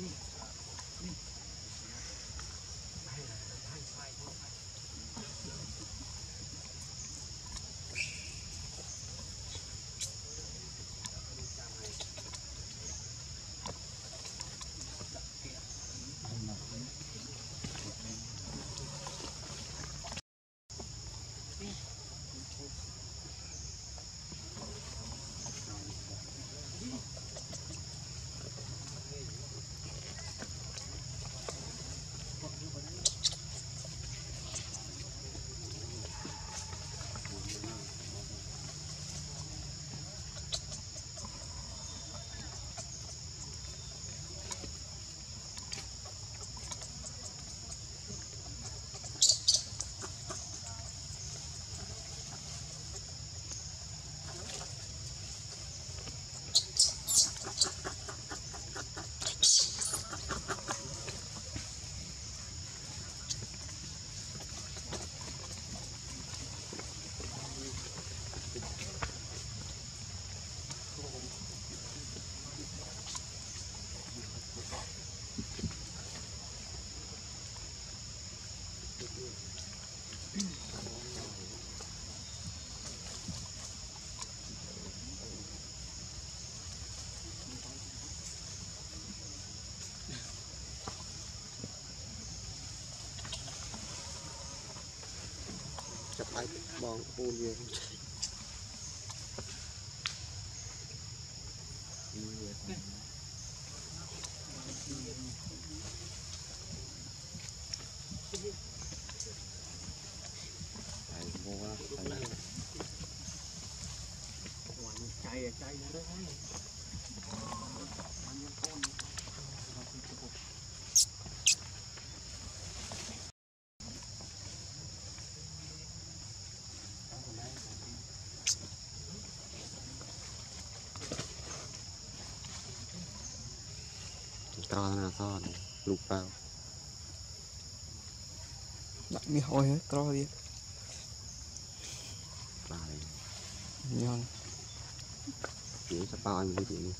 Mm. អាចបងពូនវាហើយមកហើយណា chạy à chạy nữa trò nào to này lục vào đặt mi hồi hết tro đi lại nhon chỉ sẽ bao cái chuyện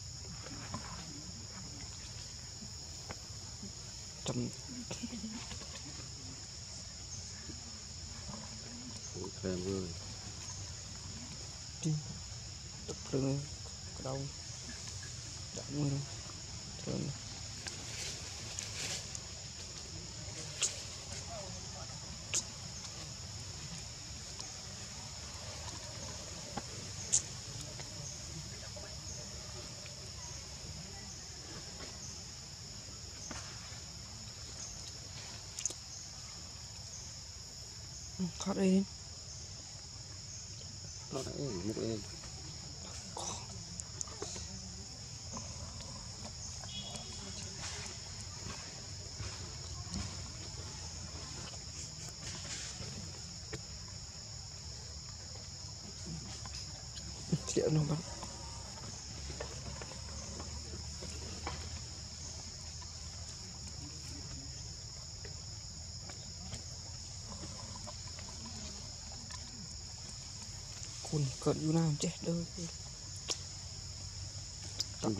trăm kèm rồi tập lưng cái đầu chạm người đâu thường คัดเองเราเองมุกเองเดี๋ยวน้องบ้าง khó cận u nam chết đâu. Không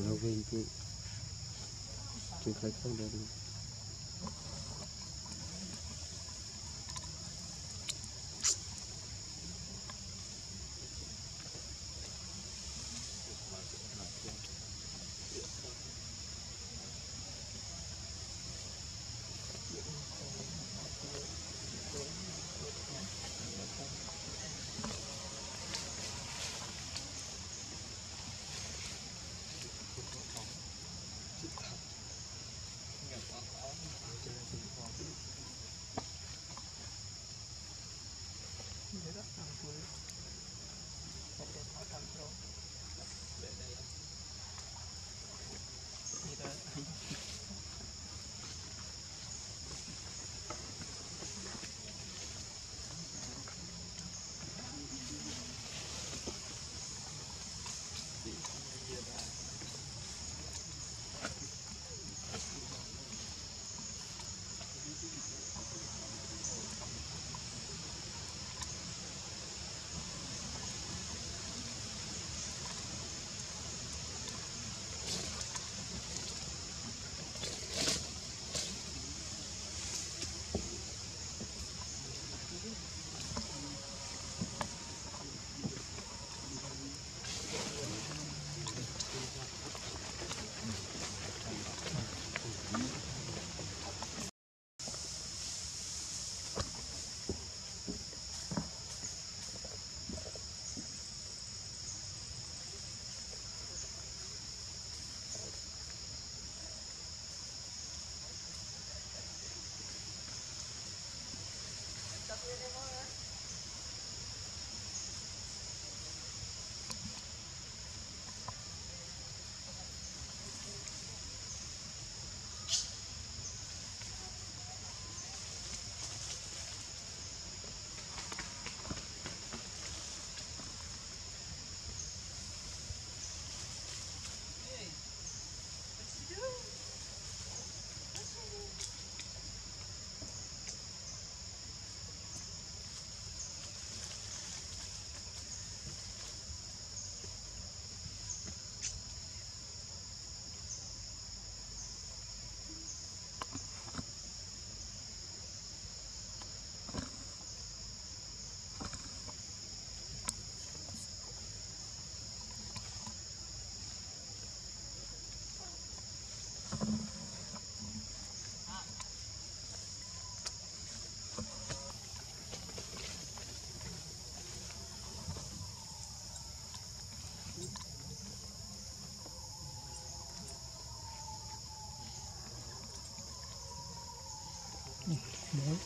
Đấy.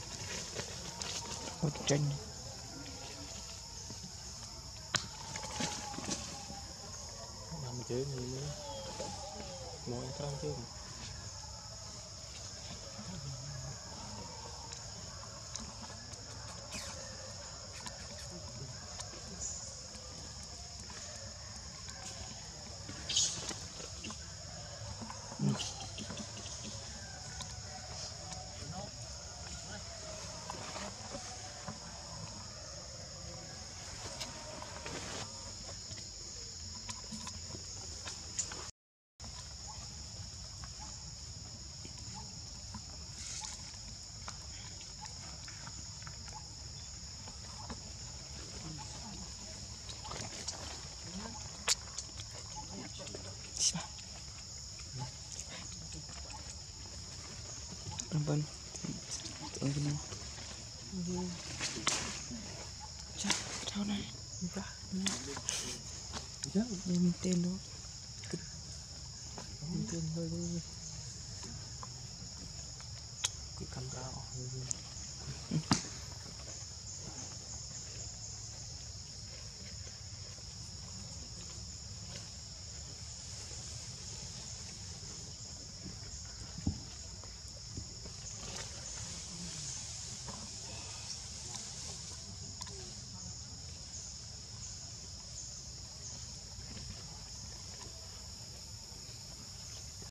Một tranh làm chứ gì nữa mỗi trong chứ Perempuan nào Chà, sao này Dạ Đem tên đó Không tin hơi đi cái cam rau